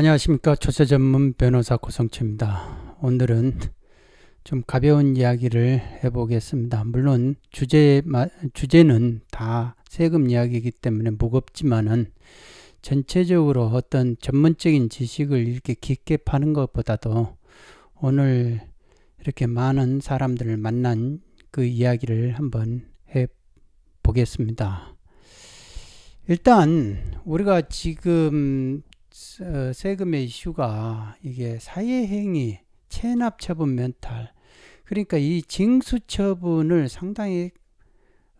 안녕하십니까 조세 전문 변호사 고성채입니다. 오늘은 좀 가벼운 이야기를 해보겠습니다. 물론 주제 주제는 다 세금 이야기이기 때문에 무겁지만은 전체적으로 어떤 전문적인 지식을 이렇게 깊게 파는 것보다도 오늘 이렇게 많은 사람들을 만난 그 이야기를 한번 해 보겠습니다. 일단 우리가 지금 어, 세금의 이슈가 이게 사해행위, 체납처분 면탈 그러니까 이 징수처분을 상당히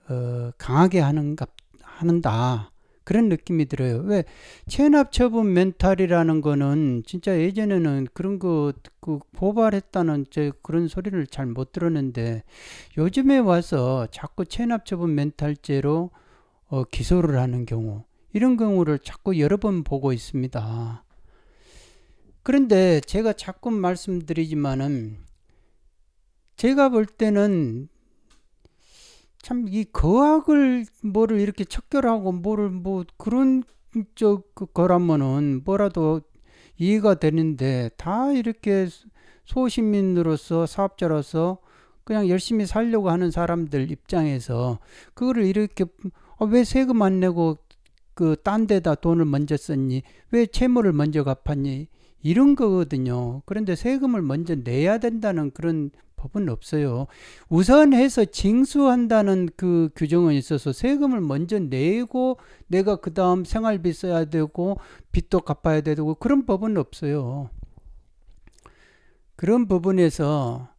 어, 강하게 하는가 하는다 그런 느낌이 들어요. 왜 체납처분 면탈이라는 거는 진짜 예전에는 그런 거 그 고발했다는 저 그런 소리를 잘 못 들었는데 요즘에 와서 자꾸 체납처분 멘탈죄로 어, 기소를 하는 경우 이런 경우를 자꾸 여러 번 보고 있습니다. 그런데 제가 자꾸 말씀드리지만은 제가 볼 때는 참 이 거학을 뭐를 이렇게 척결하고 뭐를 뭐 그런 저그 거라면은 뭐라도 이해가 되는데 다 이렇게 소시민으로서 사업자로서 그냥 열심히 살려고 하는 사람들 입장에서 그거를 이렇게 아, 왜 세금 안 내고 그 딴 데다 돈을 먼저 썼니? 왜 채무를 먼저 갚았니? 이런 거거든요. 그런데 세금을 먼저 내야 된다는 그런 법은 없어요. 우선해서 징수한다는 그 규정은 있어서 세금을 먼저 내고 내가 그 다음 생활비 써야 되고 빚도 갚아야 되고 그런 법은 없어요. 그런 부분에서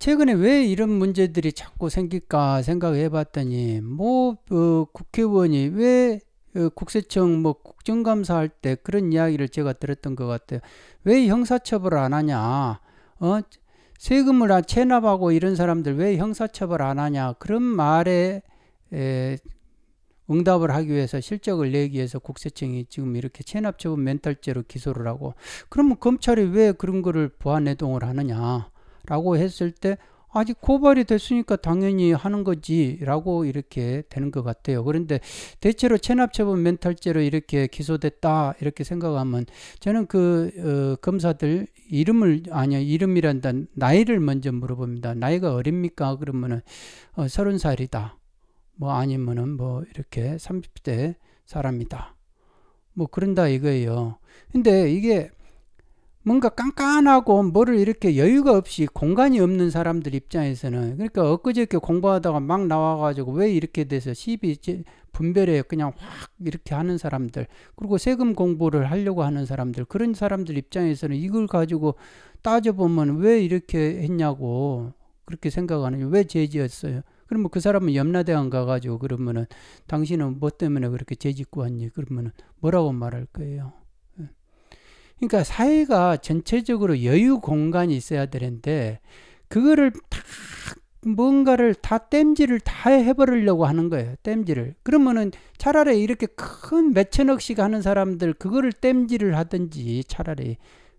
최근에 왜 이런 문제들이 자꾸 생길까 생각해 봤더니 뭐 어, 국회의원이 왜 어, 국세청 뭐 국정감사 할 때 그런 이야기를 제가 들었던 것 같아요. 왜 형사처벌을 안 하냐? 어? 세금을 체납하고 이런 사람들 왜 형사처벌 안 하냐? 그런 말에 에, 응답을 하기 위해서 실적을 내기 위해서 국세청이 지금 이렇게 체납처분 멘탈죄로 기소를 하고 그러면 검찰이 왜 그런 거를 보완해동을 하느냐라고 했을 때 아직 고발이 됐으니까 당연히 하는 거지라고 이렇게 되는 것 같아요. 그런데 대체로 체납처분 멘탈죄로 이렇게 기소됐다 이렇게 생각하면 저는 그 어, 검사들 이름을 아니야 이름이란다 나이를 먼저 물어봅니다. 나이가 어립니까? 그러면은 어, 30살이다. 뭐 아니면은 뭐 이렇게 30대 사람이다. 뭐 그런다 이거예요. 근데 이게 뭔가 깐깐하고 뭐를 이렇게 여유가 없이 공간이 없는 사람들 입장에서는 그러니까 엊그저께 공부하다가 막 나와가지고 왜 이렇게 돼서 시비 분별해 그냥 확 이렇게 하는 사람들 그리고 세금 공부를 하려고 하는 사람들 그런 사람들 입장에서는 이걸 가지고 따져보면 왜 이렇게 했냐고 그렇게 생각하는 왜 죄지었어요? 그러면 그 사람은 염라대왕 가가지고 그러면은 당신은 뭐 때문에 그렇게 죄짓고 왔니? 그러면은 뭐라고 말할 거예요 그러니까 사회가 전체적으로 여유 공간이 있어야 되는데 그거를 다 뭔가를 다 땜질을 다 해버리려고 하는 거예요. 땜질을. 그러면은 차라리 이렇게 큰 몇천억씩 하는 사람들 그거를 땜질을 하든지 차라리.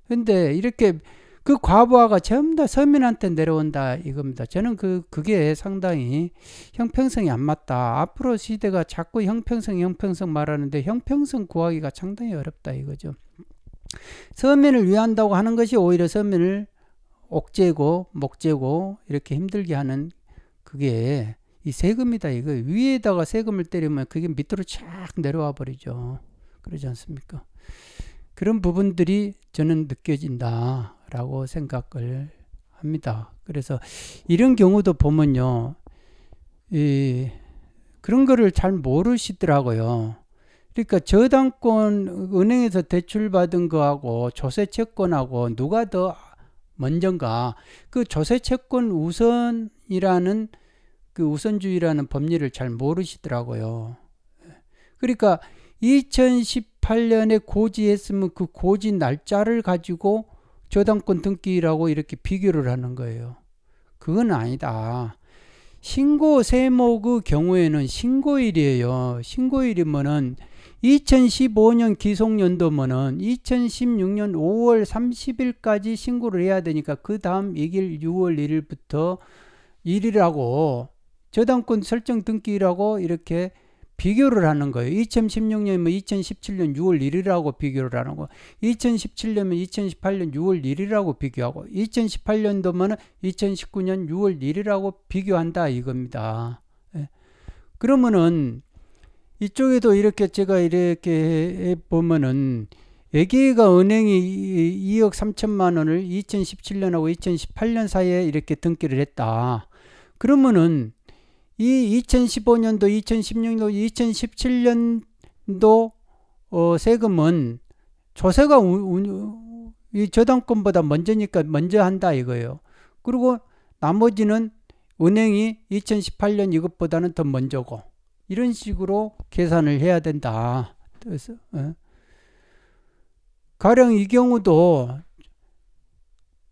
근데 이렇게 그 과부하가 전부 다 서민한테 내려온다 이겁니다. 저는 그 그게 상당히 형평성이 안 맞다. 앞으로 시대가 자꾸 형평성 형평성 말하는데 형평성 구하기가 상당히 어렵다 이거죠. 서민을 위한다고 하는 것이 오히려 서민을 옥죄고 목죄고 이렇게 힘들게 하는 그게 이 세금이다. 이거 위에다가 세금을 때리면 그게 밑으로 쫙 내려와 버리죠. 그러지 않습니까? 그런 부분들이 저는 느껴진다 라고 생각을 합니다. 그래서 이런 경우도 보면요. 이 그런 거를 잘 모르시더라고요 그러니까 저당권 은행에서 대출 받은 거하고 조세 채권하고 누가 더 먼저인가? 그 조세 채권 우선이라는 그 우선주의라는 법리를 잘 모르시더라고요. 그러니까 2018년에 고지했으면 그 고지 날짜를 가지고 저당권 등기라고 이렇게 비교를 하는 거예요. 그건 아니다. 신고 세목의 경우에는 신고일이에요. 신고일이면은 2015년 기속연도면은 2016년 5월 30일까지 신고를 해야 되니까 그 다음 2일 6월 1일부터 1일하고 저당권 설정 등기라고 이렇게 비교를 하는 거예요. 2016년이면 2017년 6월 1일하고 비교를 하는 거. 2017년이면 2018년 6월 1일하고 비교하고 2018년도면 2019년 6월 1일하고 비교한다 이겁니다. 예. 그러면은 이쪽에도 이렇게 제가 이렇게 보면은 외계가 은행이 2억 3천만 원을 2017년하고 2018년 사이에 이렇게 등기를 했다. 그러면은 이 2015년도, 2016년도, 2017년도 어, 세금은 조세가 이 저당권보다 먼저니까 먼저 한다 이거예요. 그리고 나머지는 은행이 2018년 이것보다는 더 먼저고 이런 식으로 계산을 해야 된다. 그래서 어. 가령 이 경우도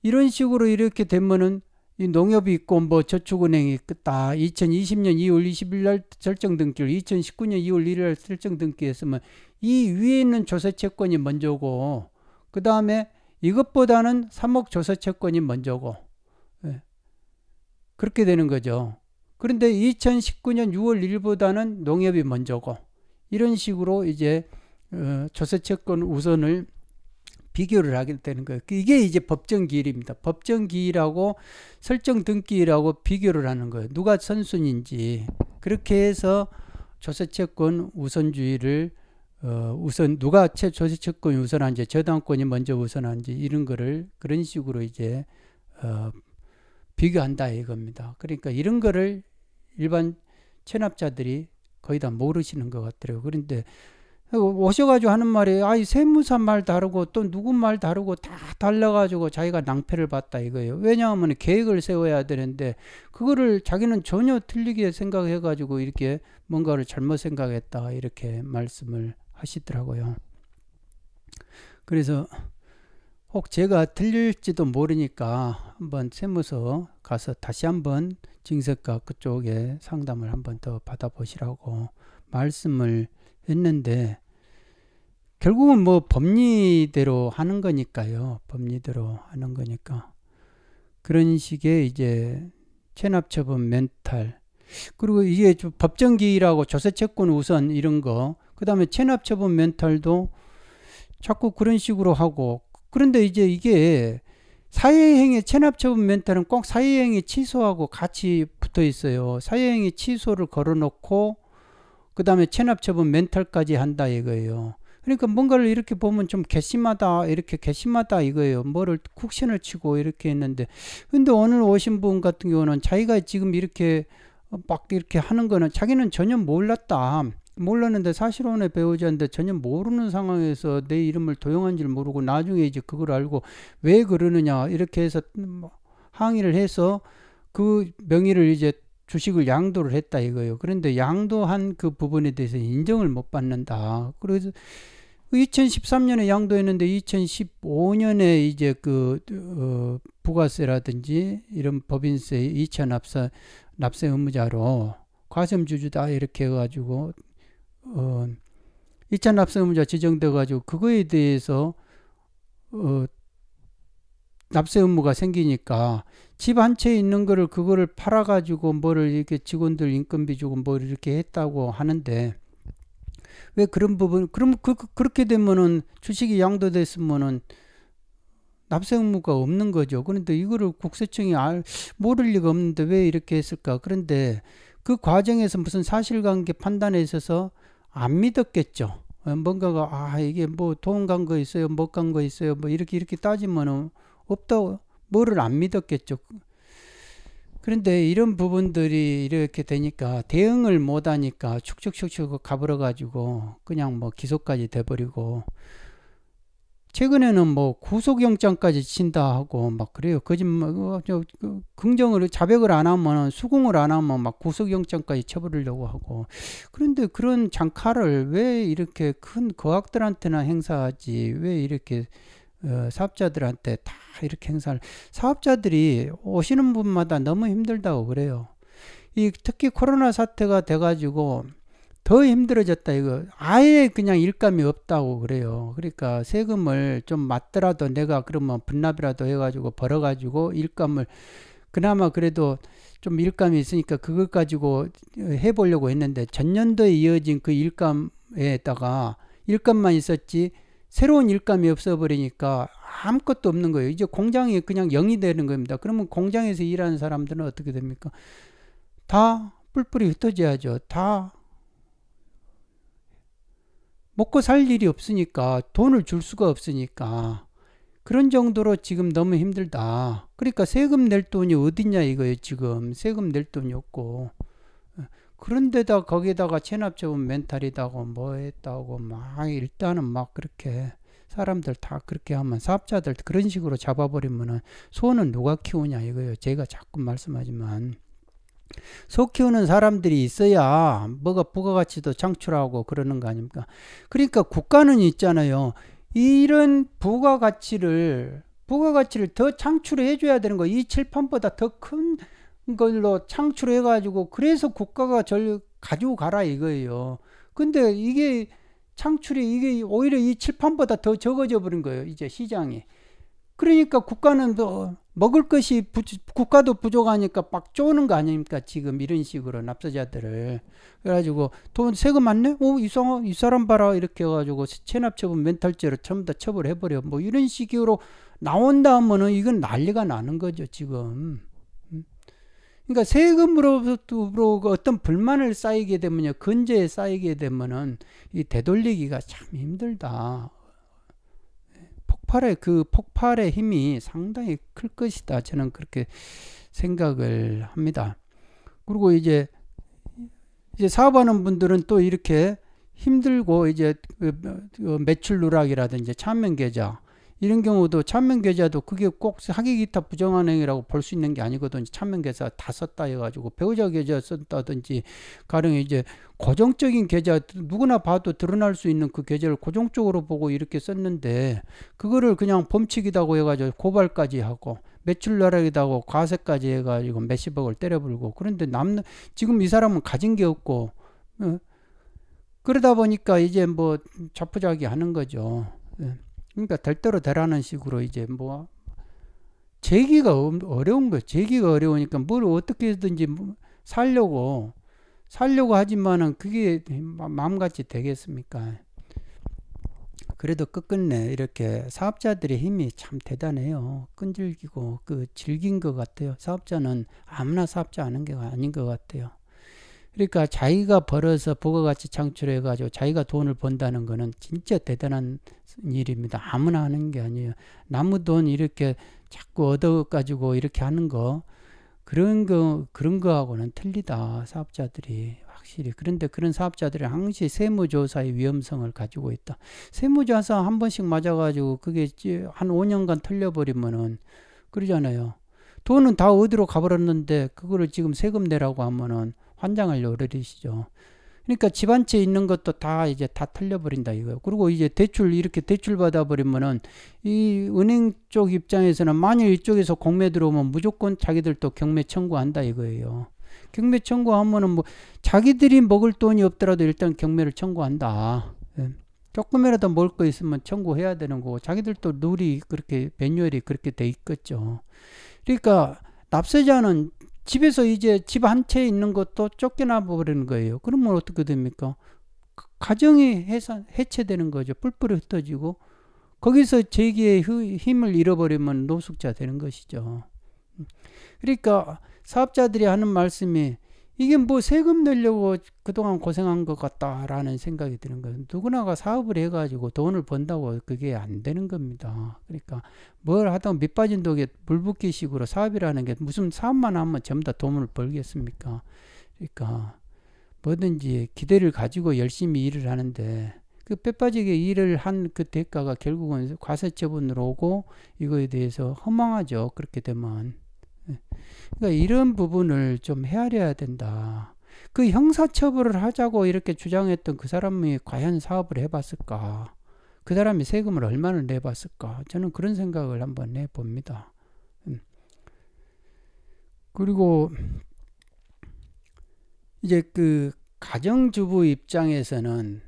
이런 식으로 이렇게 되면은 이 농협이 있고 뭐 저축은행이 다 2020년 2월 20일 날 설정 등기를 2019년 2월 1일 날 설정 등기했으면 이 위에 있는 조세 채권이 먼저고 그 다음에 이것보다는 3억 조세 채권이 먼저고 예. 그렇게 되는 거죠. 그런데 2019년 6월 1일보다는 농협이 먼저고 이런 식으로 이제 어, 조세 채권 우선을 비교를 하게 되는 거예요. 이게 이제 법정 기일입니다. 법정 기일하고 설정 등기일하고 비교를 하는 거예요. 누가 선순인지 그렇게 해서 조세채권 우선주의를 어, 우선 누가 조세채권이 우선한지 저당권이 먼저 우선한지 이런 거를 그런 식으로 이제 어, 비교한다 이겁니다. 그러니까 이런 거를 일반 체납자들이 거의 다 모르시는 것 같더라고요. 그런데 오셔가지고 하는 말이 아이 세무사 말 다르고 또 누구 말 다르고 다 달라가지고 자기가 낭패를 봤다 이거예요. 왜냐하면 계획을 세워야 되는데 그거를 자기는 전혀 틀리게 생각해가지고 이렇게 뭔가를 잘못 생각했다 이렇게 말씀을 하시더라고요. 그래서 혹 제가 틀릴지도 모르니까 한번 세무서 가서 다시 한번 증세과 그쪽에 상담을 한번 더 받아보시라고 말씀을 했는데 결국은 뭐 법리대로 하는 거니까요. 법리대로 하는 거니까. 그런 식의 이제 체납처분 멘탈 그리고 이게 법정기일하고 조세채권 우선 이런 거 그다음에 체납처분 멘탈도 자꾸 그런 식으로 하고 그런데 이제 이게 사회행위 체납처분 멘탈은 꼭 사회행위 취소하고 같이 붙어 있어요. 사회행위 취소를 걸어놓고 그 다음에 체납처분 멘탈까지 한다 이거예요. 그러니까 뭔가를 이렇게 보면 좀 괘씸하다 이렇게 괘씸하다 이거예요. 뭐를 쿡신을 치고 이렇게 했는데 근데 오늘 오신 분 같은 경우는 자기가 지금 이렇게 막 이렇게 하는 거는 자기는 전혀 몰랐다. 몰랐는데 사실 오늘 배우자인데 전혀 모르는 상황에서 내 이름을 도용한 줄 모르고 나중에 이제 그걸 알고 왜 그러느냐 이렇게 해서 뭐 항의를 해서 그 명의를 이제 주식을 양도를 했다 이거예요. 그런데 양도한 그 부분에 대해서 인정을 못 받는다. 그래서 2013년에 양도했는데 2015년에 이제 그 어, 부가세라든지 이런 법인세 2차 납세 납세 의무자로 과점주주다 이렇게 해가지고 어, 2차 납세 의무자 지정돼 가지고 그거에 대해서 어, 납세 의무가 생기니까 집 한 채 있는 거를 그거를 팔아 가지고 뭐를 이렇게 직원들 인건비 주고 뭐 이렇게 했다고 하는데 왜 그런 부분 그럼 그, 그 그렇게 되면은 주식이 양도됐으면은 납세 의무가 없는 거죠. 그런데 이거를 국세청이 알 모를 리가 없는데 왜 이렇게 했을까? 그런데 그 과정에서 무슨 사실관계 판단에 있어서 안 믿었겠죠. 뭔가가 아 이게 뭐 돈 간 거 있어요, 못 간 거 있어요, 뭐 이렇게 이렇게 따지면은 없다고 뭐를 안 믿었겠죠. 그런데 이런 부분들이 이렇게 되니까 대응을 못 하니까 축축축축 가버려 가지고 그냥 뭐 기소까지 돼버리고 최근에는 뭐 구속영장까지 친다 하고 막 그래요. 거짓말, 어, 저, 그 긍정을, 자백을 안 하면, 수긍을 안 하면 막 구속영장까지 쳐버리려고 하고. 그런데 그런 장칼을 왜 이렇게 큰 거학들한테나 행사하지, 왜 이렇게 어, 사업자들한테 다 이렇게 행사를 사업자들이 오시는 분마다 너무 힘들다고 그래요. 이 특히 코로나 사태가 돼가지고 더 힘들어졌다 이거 아예 그냥 일감이 없다고 그래요. 그러니까 세금을 좀 맞더라도 내가 그러면 분납이라도 해가지고 벌어가지고 일감을 그나마 그래도 좀 일감이 있으니까 그걸 가지고 해보려고 했는데 전년도에 이어진 그 일감에다가 일감만 있었지 새로운 일감이 없어버리니까 아무것도 없는 거예요. 이제 공장이 그냥 영이 되는 겁니다. 그러면 공장에서 일하는 사람들은 어떻게 됩니까? 다 뿔뿔이 흩어져야죠. 다 먹고 살 일이 없으니까 돈을 줄 수가 없으니까 그런 정도로 지금 너무 힘들다. 그러니까 세금 낼 돈이 어딨냐 이거예요 지금 세금 낼 돈이 없고 그런데다 거기다가 체납처분 멘탈이다고 뭐 했다고 막 일단은 막 그렇게 사람들 다 그렇게 하면 사업자들 그런 식으로 잡아버리면은 소는 누가 키우냐 이거예요. 제가 자꾸 말씀하지만 소 키우는 사람들이 있어야 뭐가 부가가치도 창출하고 그러는 거 아닙니까? 그러니까 국가는 있잖아요. 이런 부가가치를 부가가치를 더 창출해 줘야 되는 거. 이 칠판보다 더 큰 걸로 창출해 가지고 그래서 국가가 절 가지고 가라 이거예요. 근데 이게 창출이 이게 오히려 이 칠판보다 더 적어져 버린 거예요. 이제 시장이. 그러니까 국가는 더 먹을 것이 부, 국가도 부족하니까 막 쪼는 거 아닙니까? 지금 이런 식으로 납세자들을. 그래가지고 돈 세금 안 내? 어, 이상, 이 사람 봐라. 이렇게 해가지고 체납처분 멘탈죄로 전부 다 처벌해버려. 뭐 이런 식으로 나온다 하면은 이건 난리가 나는 거죠, 지금. 음. 그러니까 세금으로부터 어떤 불만을 쌓이게 되면요, 근저에 쌓이게 되면은 이 되돌리기가 참 힘들다. 폭발의 그 폭발의 힘이 상당히 클 것이다. 저는 그렇게 생각을 합니다. 그리고 이제 이제 사업하는 분들은 또 이렇게 힘들고 이제 그, 그 매출 누락이라든지 참여 계좌 이런 경우도 참명 계좌도 그게 꼭 사기 기타 부정한 행위라고 볼 수 있는 게 아니거든요. 참명 계좌 다 썼다 해가지고 배우자 계좌 썼다든지 가령 이제 고정적인 계좌 누구나 봐도 드러날 수 있는 그 계좌를 고정적으로 보고 이렇게 썼는데 그거를 그냥 범칙이라고 해가지고 고발까지 하고 매출 나락이다고 과세까지 해가지고 몇십억을 때려불고 그런데 남 지금 이 사람은 가진 게 없고 어? 그러다 보니까 이제 뭐 자포자기 하는 거죠. 예. 그러니까 될 대로 되라는 식으로 이제 뭐 재기가 어려운 거예요. 재기가 어려우니까 뭘 어떻게든지 뭐 살려고 살려고 하지만은 그게 마음같이 되겠습니까? 그래도 끝끝내 이렇게 사업자들의 힘이 참 대단해요. 끈질기고 그 질긴 것 같아요. 사업자는 아무나 사업자 하는 게 아닌 것 같아요. 그러니까 자기가 벌어서 부가가치 창출해 가지고 자기가 돈을 번다는 거는 진짜 대단한 일입니다. 아무나 하는 게 아니에요. 나무 돈 이렇게 자꾸 얻어 가지고 이렇게 하는 거 그런 거 그런 거하고는 틀리다. 사업자들이 확실히. 그런데 그런 사업자들이 항시 세무조사의 위험성을 가지고 있다. 세무조사 한 번씩 맞아 가지고 그게 한 5년간 틀려 버리면은 그러잖아요. 돈은 다 어디로 가버렸는데 그거를 지금 세금 내라고 하면은 환장을 요리시죠. 그러니까 집한채 있는 것도 다 이제 다 털려버린다 이거예요. 그리고 이제 대출 이렇게 대출 받아버리면은 이 은행 쪽 입장에서는 만일 이쪽에서 공매 들어오면 무조건 자기들도 경매 청구한다 이거예요. 경매 청구하면은 뭐 자기들이 먹을 돈이 없더라도 일단 경매를 청구한다. 예. 조금이라도 먹을 거 있으면 청구해야 되는 거고 자기들도 룰이 그렇게 매뉴얼이 그렇게 돼 있겠죠. 그러니까 납세자는 집에서 이제 집 한 채 있는 것도 쫓겨나 버리는 거예요. 그러면 어떻게 됩니까? 가정이 해산, 해체되는 거죠. 뿔뿔이 흩어지고 거기서 재기의 힘을 잃어버리면 노숙자 되는 것이죠. 그러니까 사업자들이 하는 말씀이 이게 뭐 세금 내려고 그동안 고생한 것 같다라는 생각이 드는 거예요. 누구나가 사업을 해가지고 돈을 번다고 그게 안 되는 겁니다. 그러니까 뭘 하다 밑 빠진 독에 물 붓기 식으로 사업이라는 게 무슨 사업만 하면 전부 다 돈을 벌겠습니까? 그러니까 뭐든지 기대를 가지고 열심히 일을 하는데 그 빼빠지게 일을 한 그 대가가 결국은 과세 처분으로 오고 이거에 대해서 허망하죠. 그렇게 되면. 예. 그러니까 이런 부분을 좀 헤아려야 된다. 그 형사처벌을 하자고 이렇게 주장했던 그 사람이 과연 사업을 해봤을까? 그 사람이 세금을 얼마나 내봤을까? 저는 그런 생각을 한번 해봅니다. 음. 그리고 이제 그 가정주부 입장에서는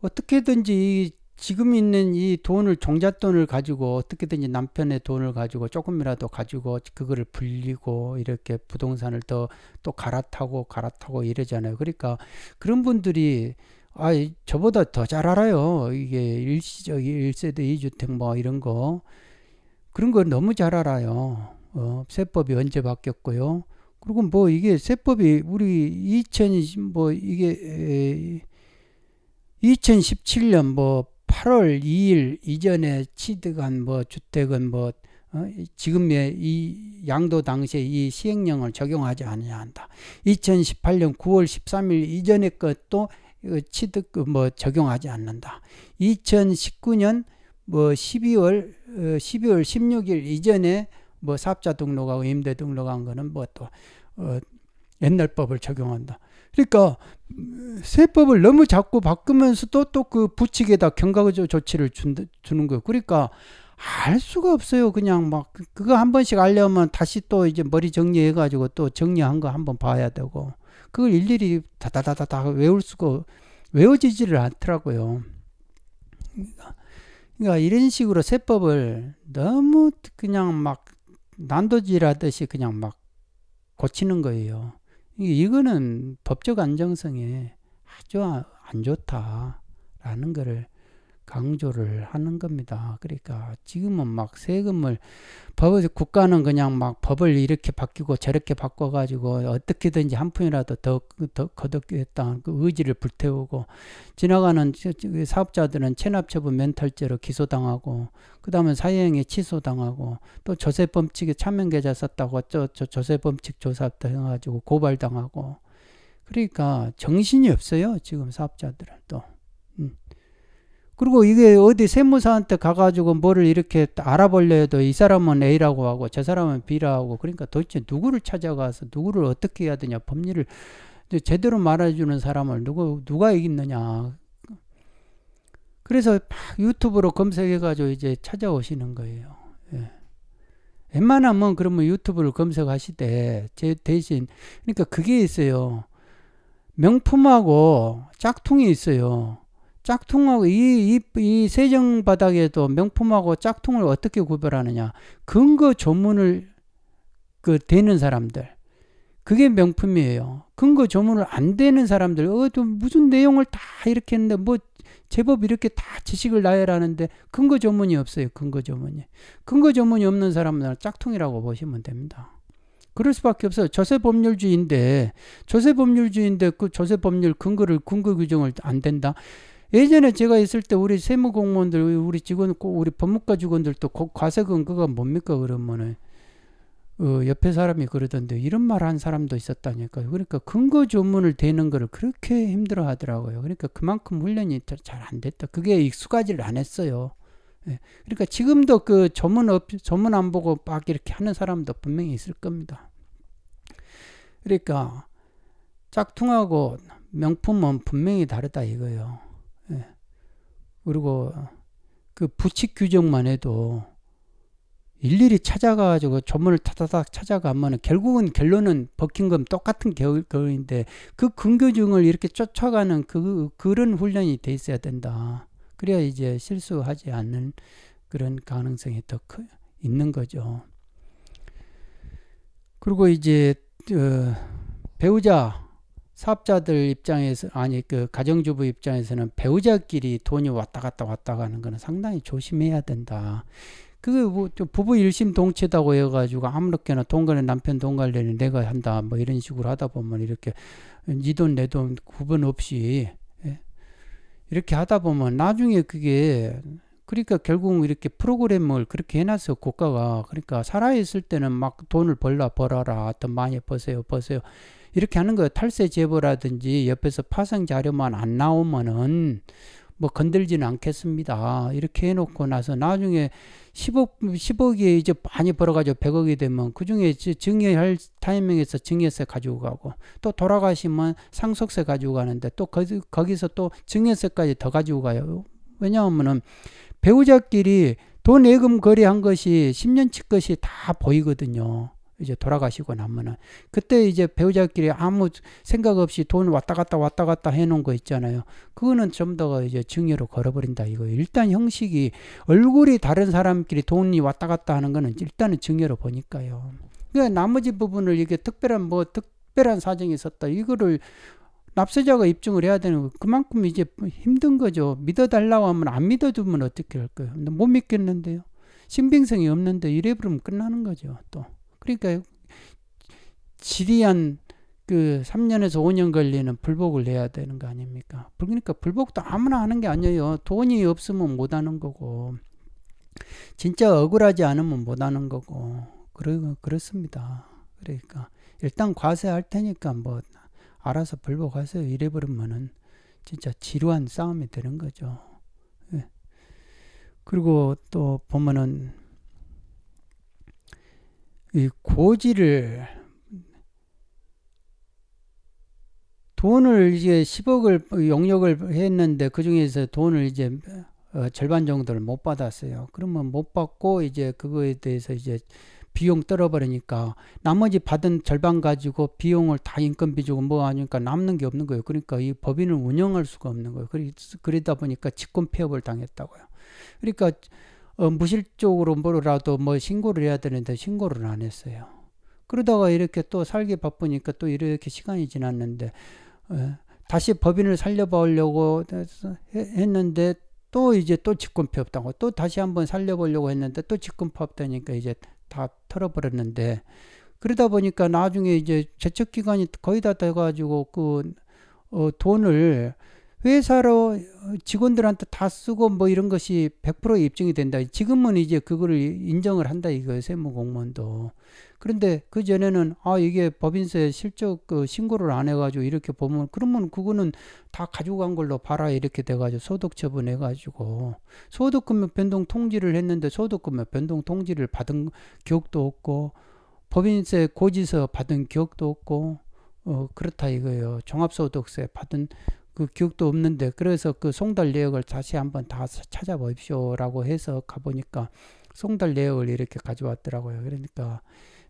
어떻게든지 지금 있는 이 돈을 종잣돈을 가지고 어떻게든지 남편의 돈을 가지고 조금이라도 가지고 그거를 불리고 이렇게 부동산을 더 또 갈아타고 갈아타고 이러잖아요. 그러니까 그런 분들이 아 저보다 더 잘 알아요. 이게 일시적 1세대 2주택 뭐 이런 거 그런 거 너무 잘 알아요. 어, 세법이 언제 바뀌었고요. 그리고 뭐 이게 세법이 우리 2020뭐 이게 에, 2017년 뭐 8월 2일 이전에 취득한 뭐 주택은 뭐 어, 지금의 이 양도 당시에 이 시행령을 적용하지 않아야 한다. 2018년 9월 13일 이전의 것도 취득 뭐 적용하지 않는다. 2019년 뭐 12월 어, 12월 16일 이전에 뭐 사업자 등록하고 임대 등록한 거는 뭐또 어, 옛날 법을 적용한다. 그러니까 세법을 너무 자꾸 바꾸면서 또또그 부칙에다 경과 조치를 준, 주는 거예요. 그러니까 알 수가 없어요. 그냥 막 그, 그거 한 번씩 알려면 다시 또 이제 머리 정리해 가지고 또 정리한 거 한번 봐야 되고 그걸 일일이 다다다다다 외울 수가 외워지지를 않더라고요. 그러니까 이런 식으로 세법을 너무 그냥 막 난도질하듯이 그냥 막 고치는 거예요. 이거는 법적 안정성에 아주 안 좋다라는 것을 강조를 하는 겁니다. 그러니까 지금은 막 세금을 법을 국가는 그냥 막 법을 이렇게 바뀌고 저렇게 바꿔가지고 어떻게든지 한 푼이라도 더, 더 거뒀겠다 그 의지를 불태우고 지나가는 사업자들은 체납처분 멘탈죄로 기소당하고 그 다음에 사회행위 취소당하고 또 조세범칙에 차명계좌 썼다고 저, 저 조세범칙 조사 해가지고 고발당하고 그러니까 정신이 없어요 지금 사업자들은 또. 음. 그리고 이게 어디 세무사한테 가가지고 뭐를 이렇게 알아보려 해도 이 사람은 A라고 하고 저 사람은 B라고 그러니까 도대체 누구를 찾아가서 누구를 어떻게 해야 되냐 법리를 제대로 말해주는 사람을 누구 누가 이겼느냐 그래서 막 유튜브로 검색해가지고 이제 찾아오시는 거예요. 예. 웬만하면 그러면 유튜브를 검색하시되 제 대신 그러니까 그게 있어요. 명품하고 짝퉁이 있어요. 짝퉁하고 이, 이, 이 세정 바닥에도 명품하고 짝퉁을 어떻게 구별하느냐. 근거 조문을 그 되는 사람들. 그게 명품이에요. 근거 조문을 안 되는 사람들. 어, 또 무슨 내용을 다 이렇게 했는데 뭐 제법 이렇게 다 지식을 나열하는데 근거 조문이 없어요. 근거 조문이. 근거 조문이 없는 사람은 짝퉁이라고 보시면 됩니다. 그럴 수밖에 없어요. 조세 법률주의인데 조세 법률주의인데 그 조세 법률 근거를 근거 규정을 안 된다. 예전에 제가 있을 때 우리 세무 공무원들, 우리 직원, 우리 법무과 직원들도 과세 근거가 뭡니까 그러면은 어, 옆에 사람이 그러던데 이런 말 한 사람도 있었다니까요. 그러니까 근거 조문을 대는 거를 그렇게 힘들어 하더라고요. 그러니까 그만큼 훈련이 잘 안 됐다. 그게 익숙하지를 않았어요. 예. 그러니까 지금도 그 조문 없, 조문 안 보고 막 이렇게 하는 사람도 분명히 있을 겁니다. 그러니까 짝퉁하고 명품은 분명히 다르다 이거예요. 예. 그리고 그 부칙 규정만 해도 일일이 찾아가지고 조문을 타다닥 찾아가면 결국은 결론은 버킹금 똑같은 결인데 그 근거증을 이렇게 쫓아가는 그 그런 훈련이 돼 있어야 된다. 그래야 이제 실수하지 않는 그런 가능성이 더 크, 있는 거죠. 그리고 이제 어, 배우자 사업자들 입장에서 아니 그 가정주부 입장에서는 배우자끼리 돈이 왔다 갔다 왔다 가는 거는 상당히 조심해야 된다. 그뭐 부부 일심 동체다고 해가지고 아무렇게나 돈 관련 남편 돈 관련은 내가 한다 뭐 이런 식으로 하다 보면 이렇게 니돈내 돈 구분 없이 예? 이렇게 하다 보면 나중에 그게 그러니까 결국 이렇게 프로그램을 그렇게 해놨어 국가가 그러니까 살아있을 때는 막 돈을 벌라 벌어라 더 많이 버세요 버세요 이렇게 하는 거예요. 탈세 제보라든지 옆에서 파생 자료만 안 나오면은 뭐 건들지는 않겠습니다. 이렇게 해놓고 나서 나중에 10억, 10억이 이제 많이 벌어가지고 100억이 되면 그 중에 증여할 타이밍에서 증여세 가지고 가고 또 돌아가시면 상속세 가지고 가는데 또 거기, 거기서 또 증여세까지 더 가지고 가요. 왜냐하면은 배우자끼리 돈 예금 거래한 것이 10년치 것이 다 보이거든요. 이제 돌아가시고 나면은 그때 이제 배우자끼리 아무 생각 없이 돈 왔다 갔다 왔다 갔다 해놓은 거 있잖아요. 그거는 좀 더 이제 증여로 걸어버린다 이거. 일단 형식이 얼굴이 다른 사람끼리 돈이 왔다 갔다 하는 거는 일단은 증여로 보니까요. 그러니까 나머지 부분을 이게 특별한 뭐 특별한 사정이 있었다 이거를 납세자가 입증을 해야 되는 거 그만큼 이제 힘든 거죠. 믿어달라고 하면 안 믿어주면 어떻게 할 거예요. 근데 못 믿겠는데요. 신빙성이 없는데 이래 버리면 끝나는 거죠. 또 그러니까 지리한 그 3년에서 5년 걸리는 불복을 내야 되는 거 아닙니까? 그러니까 불복도 아무나 하는 게 아니에요. 돈이 없으면 못 하는 거고 진짜 억울하지 않으면 못 하는 거고 그러, 그렇습니다. 그러니까 일단 과세할 테니까 뭐 알아서 불복하세요. 이래 버리면은 진짜 지루한 싸움이 되는 거죠. 예. 그리고 또 보면은 이 고지를 돈을 이제 10억을 용역을 했는데 그 중에서 돈을 이제 어, 절반 정도를 못 받았어요. 그러면 못 받고 이제 그거에 대해서 이제 비용 떨어버리니까 나머지 받은 절반 가지고 비용을 다 인건비 주고 뭐 하니까 남는 게 없는 거예요. 그러니까 이 법인을 운영할 수가 없는 거예요. 그러다 보니까 직권 폐업을 당했다고요. 그러니까 어, 무실적으로 뭐라도 뭐 신고를 해야 되는데 신고를 안 했어요. 그러다가 이렇게 또 살기 바쁘니까 또 이렇게 시간이 지났는데 어, 다시 법인을 살려보려고 했는데 또 이제 또 직권 폐업당하고 또 다시 한번 살려보려고 했는데 또 직권 폐업되니까 이제 다 털어버렸는데 그러다 보니까 나중에 이제 재척 기간이 거의 다 돼가지고 그 어, 돈을 회사로 직원들한테 다 쓰고 뭐 이런 것이 100% 입증이 된다. 지금은 이제 그거를 인정을 한다 이거예요. 세무 공무원도. 그런데 그 전에는 아 이게 법인세 실적 그 신고를 안 해가지고 이렇게 보면 그러면 그거는 다 가지고 간 걸로 봐라 이렇게 돼가지고 소득 처분해가지고 소득금액 변동 통지를 했는데 소득금액 변동 통지를 받은 기억도 없고 법인세 고지서 받은 기억도 없고 어 그렇다 이거예요. 종합소득세 받은 그 기억도 없는데 그래서 그 송달 내역을 다시 한번 다 찾아보십시오라고 해서 가보니까 송달 내역을 이렇게 가져왔더라고요. 그러니까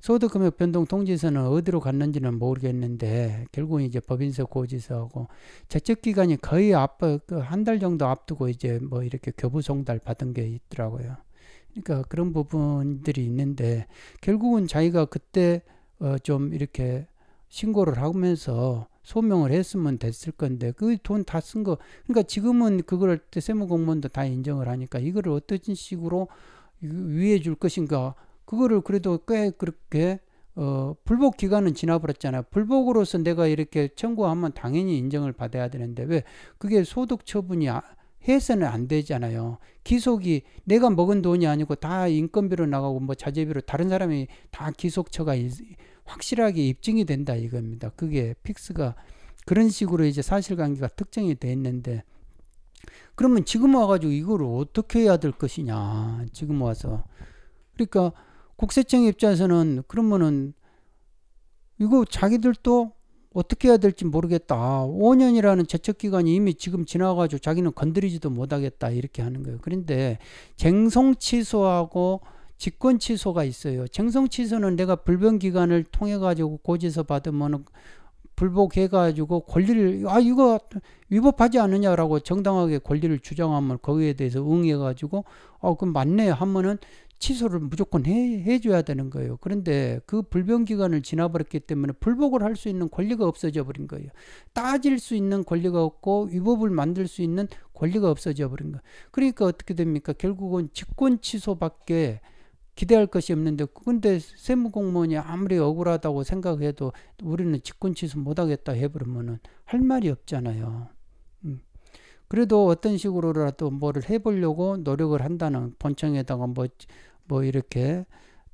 소득금액 변동 통지서는 어디로 갔는지는 모르겠는데 결국은 이제 법인세 고지서하고 재척 기간이 거의 앞 한 달 정도 앞두고 이제 뭐 이렇게 교부 송달 받은 게 있더라고요. 그러니까 그런 부분들이 있는데 결국은 자기가 그때 어 좀 이렇게 신고를 하면서 소명을 했으면 됐을 건데 그 돈 다 쓴 거 그러니까 지금은 그걸 세무 공무원도 다 인정을 하니까 이거를 어떤 식으로 위해 줄 것인가 그거를 그래도 꽤 그렇게 어, 불복 기간은 지나버렸잖아요. 불복으로서 내가 이렇게 청구하면 당연히 인정을 받아야 되는데 왜 그게 소득 처분이 아, 해서는 안 되잖아요. 기속이 내가 먹은 돈이 아니고 다 인건비로 나가고 뭐 자재비로 다른 사람이 다 기속처가 확실하게 입증이 된다 이겁니다. 그게 픽스가 그런 식으로 이제 사실관계가 특정이 돼 있는데 그러면 지금 와가지고 이거를 어떻게 해야 될 것이냐 지금 와서 그러니까 국세청 입장에서는 그러면은 이거 자기들도 어떻게 해야 될지 모르겠다. 5년이라는 제척 기간이 이미 지금 지나가지고 자기는 건드리지도 못하겠다 이렇게 하는 거예요. 그런데 쟁송 취소하고 직권 취소가 있어요. 쟁송 취소는 내가 불변 기간을 통해 가지고 고지서 받으면 불복해 가지고 권리를 아 이거 위법하지 않느냐라고 정당하게 권리를 주장하면 거기에 대해서 응해 가지고 어 그럼 맞네 하면은 취소를 무조건 해, 해줘야 되는 거예요. 그런데 그 불변 기간을 지나버렸기 때문에 불복을 할 수 있는 권리가 없어져 버린 거예요. 따질 수 있는 권리가 없고 위법을 만들 수 있는 권리가 없어져 버린 거예요. 그러니까 어떻게 됩니까? 결국은 직권 취소밖에 기대할 것이 없는데 근데 세무공무원이 아무리 억울하다고 생각해도 우리는 직권 취소 못하겠다 해버리면은 할 말이 없잖아요. 음. 그래도 어떤 식으로라도 뭐를 해보려고 노력을 한다는 본청에다가 뭐 뭐 이렇게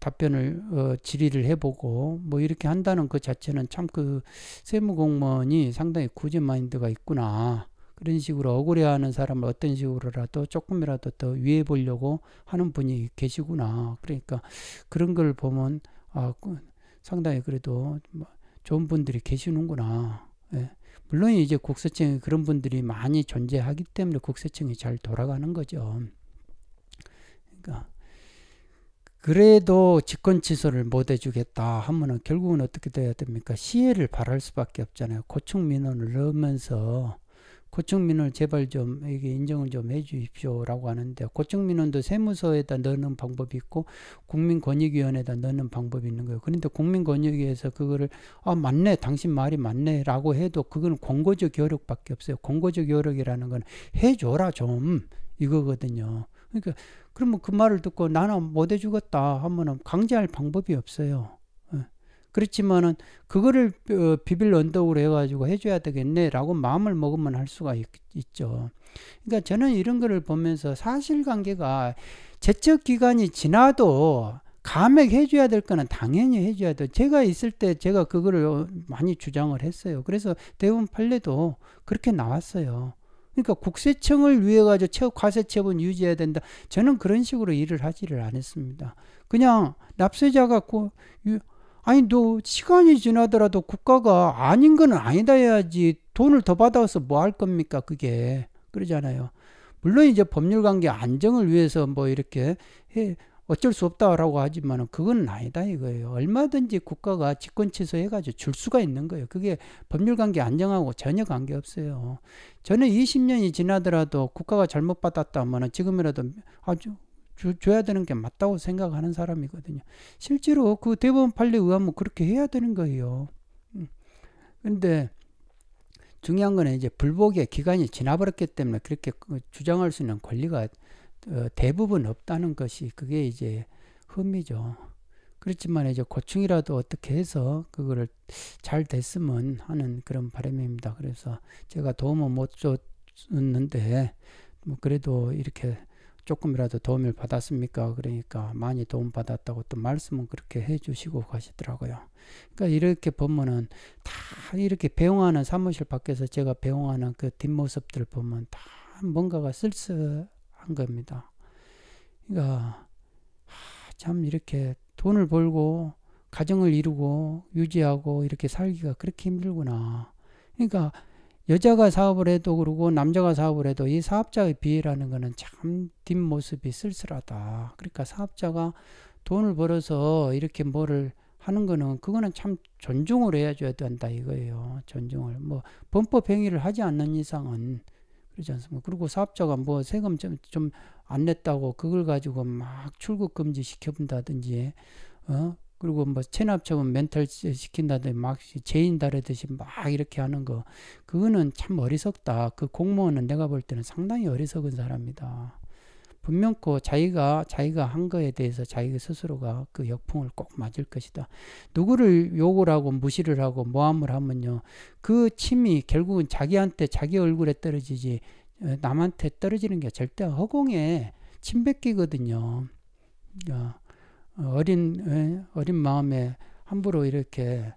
답변을 어, 질의를 해보고 뭐 이렇게 한다는 그 자체는 참 그 세무공무원이 상당히 구제 마인드가 있구나 그런 식으로 억울해하는 사람을 어떤 식으로라도 조금이라도 더 위해 보려고 하는 분이 계시구나 그러니까 그런 걸 보면 아그 상당히 그래도 뭐 좋은 분들이 계시는구나 예. 물론 이제 국세청에 그런 분들이 많이 존재하기 때문에 국세청이 잘 돌아가는 거죠. 그러니까 그래도 직권 취소를 못 해주겠다 하면은 결국은 어떻게 돼야 됩니까? 시혜를 바랄 수밖에 없잖아요. 고충 민원을 넣으면서 고충 민원을 제발 좀 이게 인정을 좀 해주십시오라고 하는데 고충 민원도 세무서에다 넣는 방법이 있고 국민권익위원회에다 넣는 방법이 있는 거예요. 그런데 국민권익위에서 그거를 아 맞네, 당신 말이 맞네라고 해도 그건 공고적 효력밖에 없어요. 공고적 효력이라는 건 해줘라 좀 이거거든요. 그러니까 그러면 그 말을 듣고 나는 못 해주겠다 하면은 강제할 방법이 없어요. 예. 그렇지만은 그거를 어, 비빌 언덕으로 해가지고 해줘야 되겠네라고 마음을 먹으면 할 수가 있, 죠 그러니까 저는 이런 거를 보면서 사실관계가 제적 기간이 지나도 감액해줘야 될 거는 당연히 해줘야 돼. 제가 있을 때 제가 그거를 어, 많이 주장을 했어요. 그래서 대부분 판례도 그렇게 나왔어요. 그러니까 국세청을 위해 가지고 최 과세 처분 유지해야 된다. 저는 그런 식으로 일을 하지를 않았습니다. 그냥 납세자가 고 아니 너 시간이 지나더라도 국가가 아닌 거는 아니다 해야지 돈을 더 받아서 뭐 할 겁니까 그게 그러잖아요. 물론 이제 법률 관계 안정을 위해서 뭐 이렇게 해 어쩔 수 없다라고 하지만 그건 아니다 이거예요. 얼마든지 국가가 직권 취소해가지고 줄 수가 있는 거예요. 그게 법률 관계 안정하고 전혀 관계 없어요. 저는 20년이 지나더라도 국가가 잘못 받았다 하면 지금이라도 아주 주, 줘야 되는 게 맞다고 생각하는 사람이거든요. 실제로 그 대법원 판례 의하면 그렇게 해야 되는 거예요. 음. 중요한 거는 이제 불복의 기간이 지나버렸기 때문에 그렇게 그 주장할 수 있는 권리가 어, 대부분 없다는 것이 그게 이제 흠이죠. 그렇지만 이제 고충이라도 어떻게 해서 그거를 잘 됐으면 하는 그런 바람입니다. 그래서 제가 도움을 못 줬는데 뭐 그래도 이렇게 조금이라도 도움을 받았습니까? 그러니까 많이 도움 받았다고 또 말씀은 그렇게 해주시고 가시더라고요. 그러니까 이렇게 보면은 다 이렇게 배웅하는 사무실 밖에서 제가 배웅하는 그 뒷모습들 보면 다 뭔가가 쓸쓸 한 겁니다. 그러니까 참 이렇게 돈을 벌고 가정을 이루고 유지하고 이렇게 살기가 그렇게 힘들구나. 그러니까 여자가 사업을 해도 그러고 남자가 사업을 해도 이 사업자의 비애라는 거는 참 뒷모습이 쓸쓸하다. 그러니까 사업자가 돈을 벌어서 이렇게 뭐를 하는 거는 그거는 참 존중을 해줘야 된다 이거예요. 존중을 뭐 범법 행위를 하지 않는 이상은 그러지 않습니까? 그리고 사업자가 뭐 세금 좀안 냈다고 그걸 가지고 막 출국 금지 시켜본다든지, 어? 그리고 뭐 체납처분 멘탈 시킨다든지 막 죄인 다르듯이 막 이렇게 하는 거, 그거는 참 어리석다. 그 공무원은 내가 볼 때는 상당히 어리석은 사람이다. 분명코 자기가 자기가 한 거에 대해서 자기 스스로가 그 역풍을 꼭 맞을 것이다. 누구를 욕을 하고 무시를 하고 모함을 하면요. 그 침이 결국은 자기한테 자기 얼굴에 떨어지지 어, 남한테 떨어지는 게 절대 허공에 침 뱉기거든요. 그러니까 어린 어린 마음에 함부로 이렇게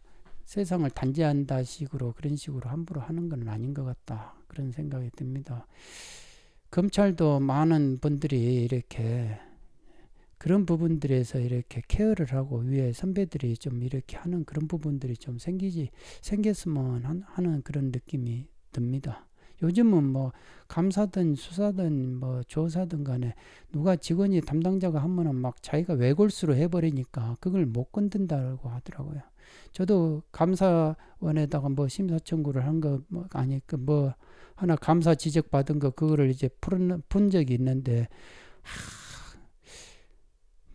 세상을 단죄한다 식으로 그런 식으로 함부로 하는 건 아닌 것 같다 그런 생각이 듭니다. 검찰도 많은 분들이 이렇게 그런 부분들에서 이렇게 케어를 하고 위에 선배들이 좀 이렇게 하는 그런 부분들이 좀 생기지 생겼으면 하는 그런 느낌이 듭니다. 요즘은 뭐 감사든 수사든 뭐 조사든 간에 누가 직원이 담당자가 하면은 막 자기가 외골수로 해버리니까 그걸 못 건든다고 하더라고요. 저도 감사원에다가 뭐 심사 청구를 한 거 뭐 아니 그 뭐 하나 감사 지적 받은 거 그거를 이제 푸른 푼 적이 있는데 하,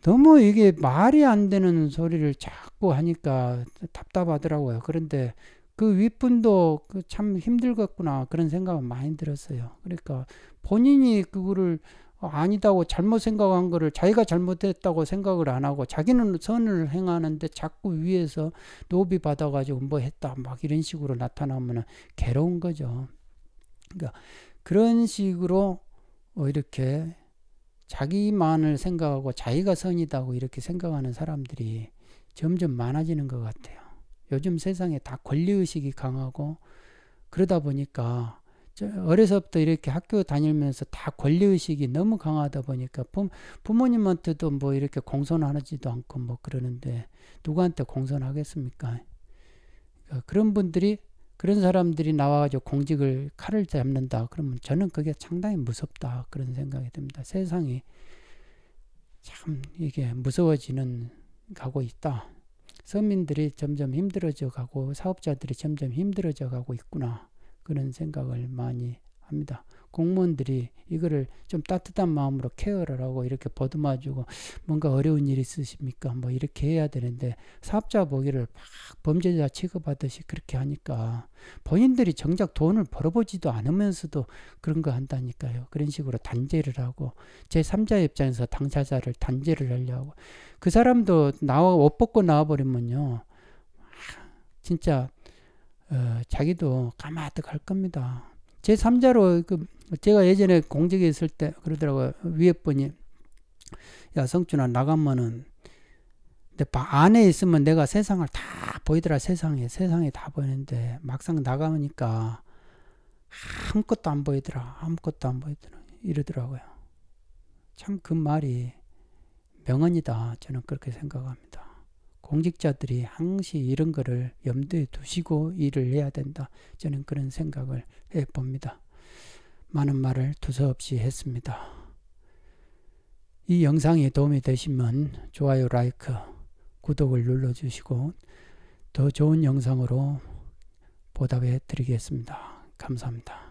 너무 이게 말이 안 되는 소리를 자꾸 하니까 답답하더라고요. 그런데 그 윗분도 그참 힘들겠구나 그런 생각은 많이 들었어요. 그러니까 본인이 그거를 아니다고 잘못 생각한 거를 자기가 잘못했다고 생각을 안 하고 자기는 선을 행하는데 자꾸 위에서 노비 받아가지고 뭐 했다 막 이런 식으로 나타나면 괴로운 거죠. 그러니까 그런 식으로 어 이렇게 자기만을 생각하고 자기가 선이다고 이렇게 생각하는 사람들이 점점 많아지는 것 같아요. 요즘 세상에 다 권리의식이 강하고 그러다 보니까 어려서부터 이렇게 학교 다니면서 다 권리의식이 너무 강하다 보니까 부, 부모님한테도 뭐 이렇게 공손하지도 않고 뭐 그러는데 누구한테 공손하겠습니까? 그러니까 그런 분들이 그런 사람들이 나와가지고 공직을 칼을 잡는다. 그러면 저는 그게 상당히 무섭다. 그런 생각이 듭니다. 세상이 참 이게 무서워지는 가고 있다. 서민들이 점점 힘들어져 가고 사업자들이 점점 힘들어져 가고 있구나. 그런 생각을 많이 합니다. 공무원들이 이거를 좀 따뜻한 마음으로 케어를 하고 이렇게 보듬어주고 뭔가 어려운 일 있으십니까? 뭐 이렇게 해야 되는데 사업자 보기를 막 범죄자 취급하듯이 그렇게 하니까 본인들이 정작 돈을 벌어보지도 않으면서도 그런 거 한다니까요. 그런 식으로 단죄를 하고 제 3자 입장에서 당사자를 단죄를 하려고 그 사람도 나와 옷 벗고 나와버리면요. 진짜 어, 자기도 까마득할 겁니다. 제3자로 그 제가 예전에 공직에 있을 때 그러더라고요. 위에 분이 야 성준아 나가면은 내 안에 있으면 내가 세상을 다 보이더라 세상에 세상에 다 보이는데 막상 나가니까 아무것도 안 보이더라 아무것도 안 보이더라 이러더라고요. 참 그 말이 명언이다 저는 그렇게 생각합니다. 공직자들이 항시 이런 거를 염두에 두시고 일을 해야 된다. 저는 그런 생각을 해 봅니다. 많은 말을 두서없이 했습니다. 이 영상이 도움이 되시면 좋아요, 라이크, 구독을 눌러주시고 더 좋은 영상으로 보답해 드리겠습니다. 감사합니다.